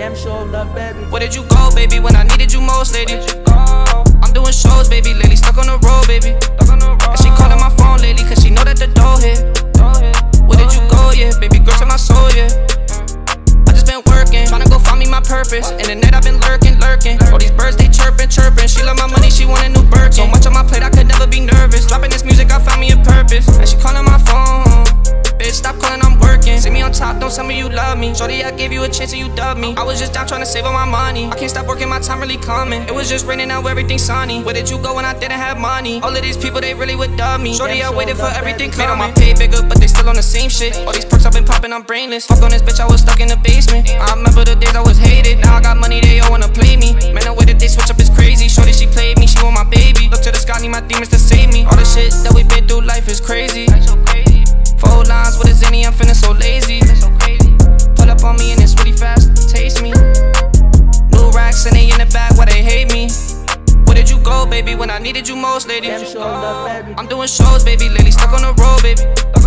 Where did you go, baby, when I needed you most, lady? I'm doing shows, baby, lately stuck on the road, baby. And she calling my phone lately, cause she know that the door hit. Where did you go, yeah, baby, girl, to my soul, yeah. I just been working, tryna go find me my purpose. In the net, I've been lurking, lurking. All these birds, they chirping, chirping. She love my money, she want a new Birkin. So much on my plate, I could never be nervous. Dropping this music, I found me working. See me on top, don't tell me you love me. Shorty, I gave you a chance and you dubbed me. I was just down trying to save all my money. I can't stop working, my time really coming. It was just raining now, everything sunny. Where did you go when I didn't have money? All of these people, they really would dub me. Shorty, I waited for everything coming. Made all my pay bigger, but they still on the same shit. All these perks I've been popping, I'm brainless. Fuck on this bitch, I was stuck in the basement. I remember the days I was hated. Now I got money, they all wanna play me. Man, the way that they switch up is crazy. Shorty, she played me, she want my baby. Look to the sky, need my demons to save me. All the shit that we've been through, life is crazy. Four lines Where did you go, baby, when I needed you most, lady? Oh, I'm doing shows, baby, lately stuck on the road, baby.